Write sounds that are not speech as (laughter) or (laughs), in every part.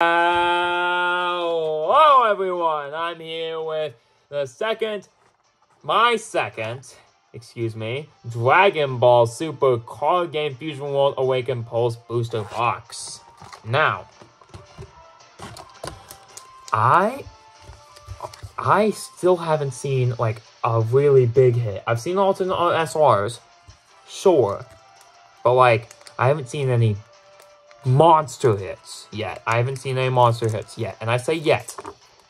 Hello, everyone. I'm here with the second, my second, excuse me, Dragon Ball Super Card Game Fusion World Awaken Pulse Booster Box. Now, I, I still haven't seen like a really big hit. I've seen alternate uh, SRs, sure, but like I haven't seen any monster hits yet. I haven't seen any monster hits yet. And I say yet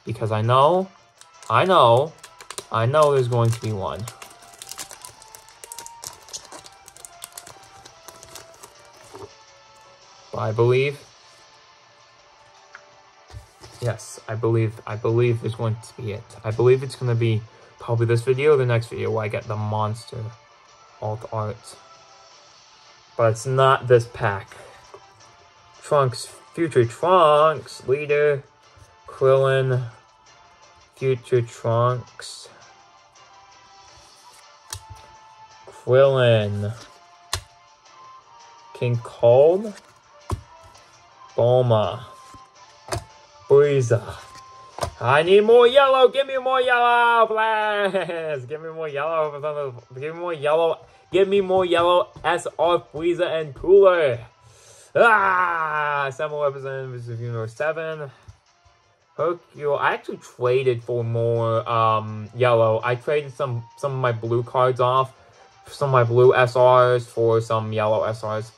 because I know, I know, I know there's going to be one. I believe, yes, I believe, I believe there's going to be it. I believe it's going to be probably this video or the next video where I get the monster alt art. But it's not this pack. Trunks, Future Trunks, Leader, Krillin, Future Trunks, Krillin, King Cold, Bulma, Frieza. I need more yellow. Give me more yellow, please. Give me more yellow. Give me more yellow. Give me more yellow. SR Frieza and Cooler. Ah, seven representatives of Universe 7. Hercule, I actually traded for more um, yellow. I traded some, some of my blue cards off. Some of my blue SRs for some yellow SRs.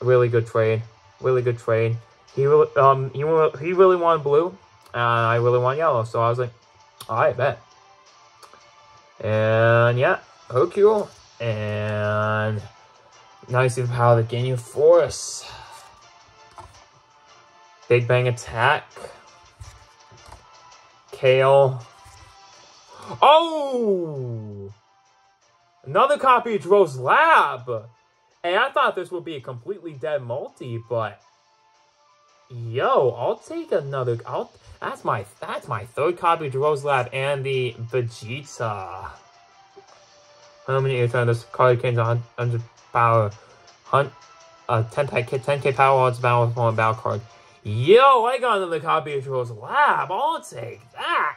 Really good trade. Really good trade. He really, um, he, he really wanted blue. And I really want yellow. So I was like, alright, bet. And yeah, Hercule. And now you see the power of the Ginyu Force. Big Bang Attack. Kale. Oh! Another copy of Dro's Lab! And I thought this would be a completely dead multi, but... Yo, I'll take another... I'll, that's my that's my third copy of Dro's Lab and the Vegeta. How many times this card gains 100 power? Hunt, uh, 10k, 10k power odds battle with one battle card. Yo, I got another copy of Dro's Lab. I'll take that.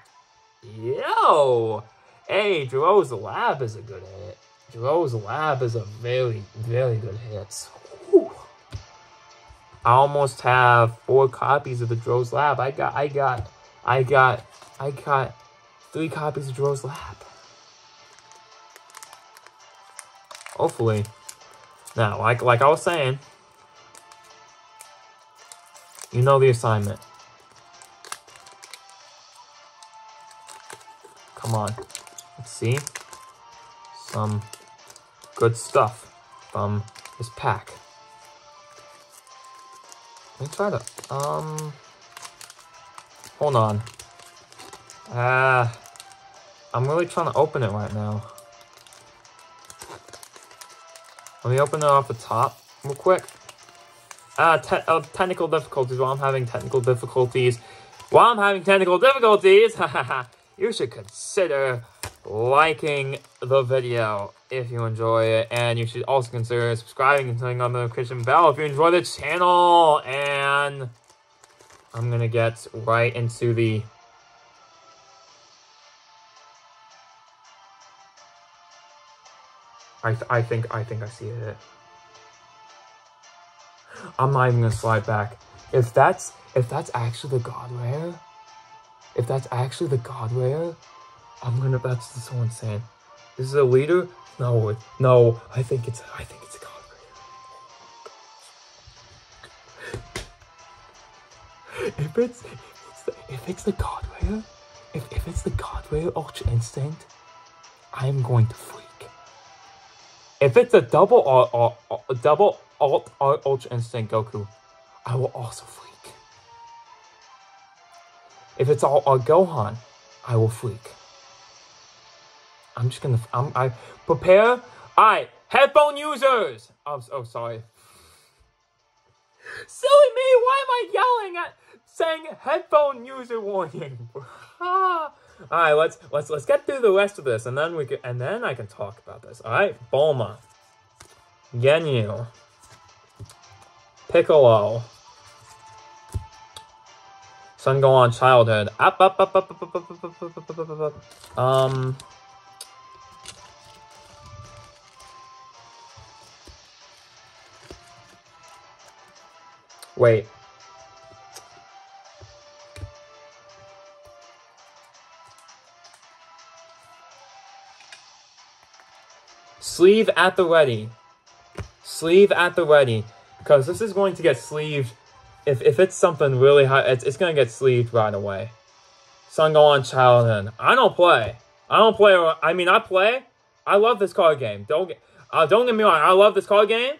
Yo. Hey, Dro's Lab is a good hit. Dro's Lab is a very, very good hit. Whew. I almost have four copies of the Dro's Lab. I got, I got, I got, I got three copies of Dro's Lab. Hopefully. Now, like, like I was saying, you know the assignment. Come on. Let's see. Some good stuff from this pack. Let me try to, um, hold on. Ah, uh, I'm really trying to open it right now. Let me open it off the top real quick uh, te uh, technical difficulties while I'm having technical difficulties. While I'm having technical difficulties, (laughs) you should consider liking the video if you enjoy it. And you should also consider subscribing and turning on the notification bell if you enjoy the channel. And I'm going to get right into the... I, th I think I think I see it. I'm not even gonna slide back. If that's if that's actually the God Rare, if that's actually the God Rare, I'm gonna that's so insane. This is a leader? No, no, I think it's I think it's a God Rare. if it's if it's the, God Rare, if, if it's the God Rare Ultra Instinct, I'm going to freak. If it's a double or, uh, uh, double Alt, Alt Ultra Instinct Goku, I will also freak. If it's all uh, Gohan, I will freak. I'm just gonna, I'm, I prepare. Alright, headphone users. I'm oh sorry. (laughs) Silly me, why am I yelling at saying headphone user warning? (laughs) Alright, let's let's let's get through the rest of this and then we can and then I can talk about this. Alright, Bulma. Ginyu. Piccolo, Son Gohan Childhood. Up, up, up, up, up, up, up, up, up, up, up, up, up. Um. Wait. Sleeve at the ready. Sleeve at the ready. Because this is going to get sleeved. If, if it's something really high, it's, it's going to get sleeved right away. Son Gohan Childhood. I don't play. I don't play. I mean, I play. I love this card game. Don't get, uh, don't get me wrong. I love this card game.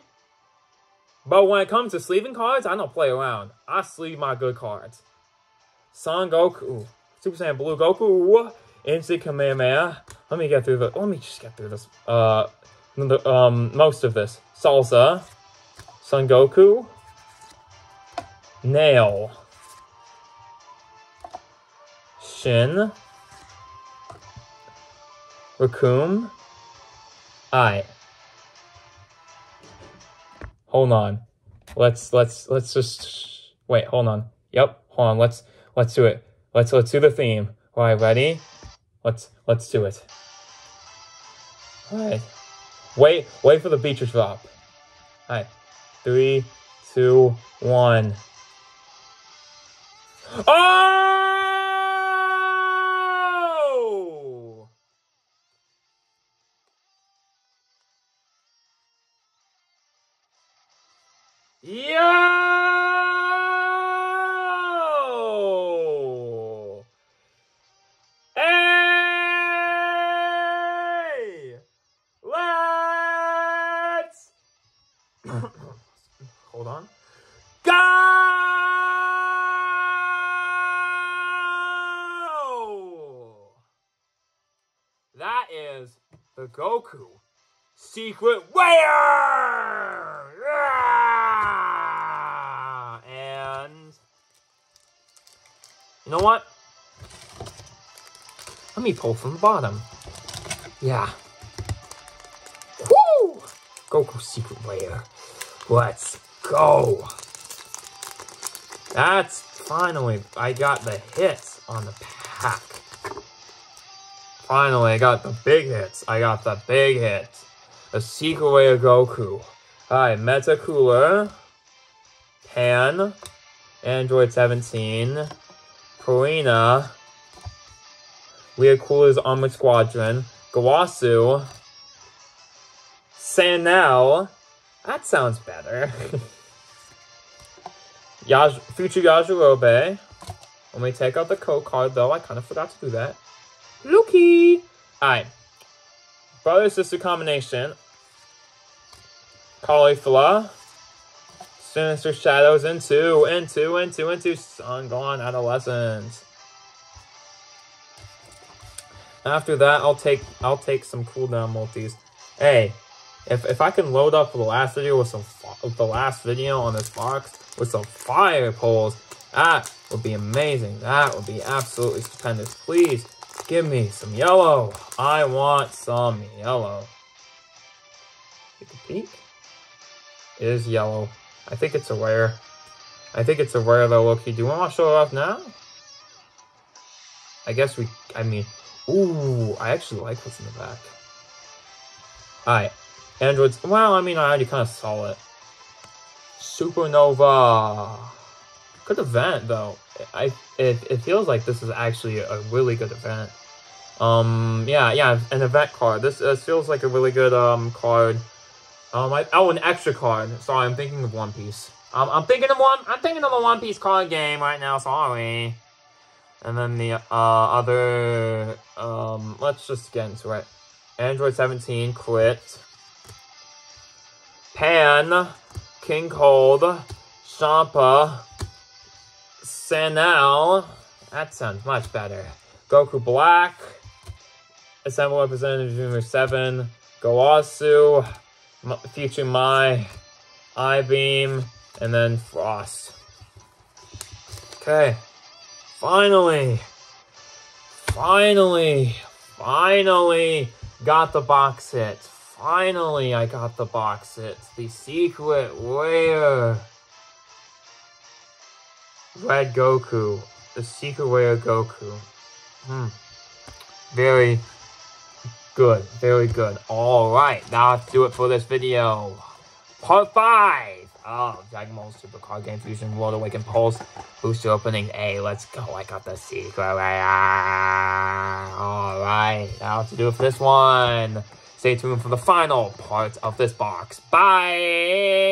But when it comes to sleeving cards, I don't play around. I sleeve my good cards. Son Goku. Super Saiyan Blue Goku. Instant Kamehameha. Let me get through the. Let me just get through this. Uh, the, um, most of this. Salza. Son Goku. Nail. Shin. Recoome. I. Hold on. Let's let's let's just wait, hold on. Yep, hold on. Let's let's do it. Let's let's do the theme. Alright, ready? Let's let's do it. Alright. Wait, wait for the beat to drop. Alright. Three, two, one. Oh! Goku secret where? And you know what? Let me pull from the bottom. Yeah. Woo! Goku secret lair. Let's go. That's finally, I got the hits on the pack. Finally, I got the big hits. I got the big hits. The secret way of Goku. Alright, Meta Cooler. Pan. Android 17. Purina. Leah Cooler's Armored Squadron. Gowasu. Sanel. That sounds better. (laughs) Yaj Future Yajirobe. Let me take out the code card, though. I kind of forgot to do that. Luki! Alright. Brother-sister combination. Caulifla. Sinister Shadows into, into, into, into. Son Gohan Adolescence. After that, I'll take I'll take some cooldown multis. Hey, if if I can load up the last video with some with the last video on this box with some fire poles, that would be amazing. That would be absolutely stupendous. Please give me some yellow. I want some yellow. Take a yellow. I think it's a rare. I think it's a rare though, Loki. Do you want to show it off now? I guess we, I mean, ooh, I actually like what's in the back. Alright, Androids, well, I mean, I already kind of saw it. Supernova. Good event, though. I it, it feels like this is actually a really good event. Um, yeah, yeah, an event card. This uh, feels like a really good um card. Um, I, oh, an extra card. Sorry, I'm thinking of One Piece. Um, I'm thinking of one. I'm thinking of a One Piece card game right now. Sorry. And then the uh, other. Um, let's just get into it. Android 17 quit. Pan, King Cold, Champa, Sanel. That sounds much better. Goku Black, Assemble Representative Junior 7, Gowasu, M Future Mai, I-Beam, and then Frost. Okay. Finally. Finally. Finally got the box hit. Finally, I got the box hit. The secret where? Red Goku. the secret way of Goku. Hmm. Very good. Very good. Alright, now let's do it for this video. Part 5 of Dragon Ball Super Card Game Fusion World Awaken Pulse Booster Opening A. Let's go. I got the secret rare. Alright, let's do it for this one. Stay tuned for the final part of this box. Bye!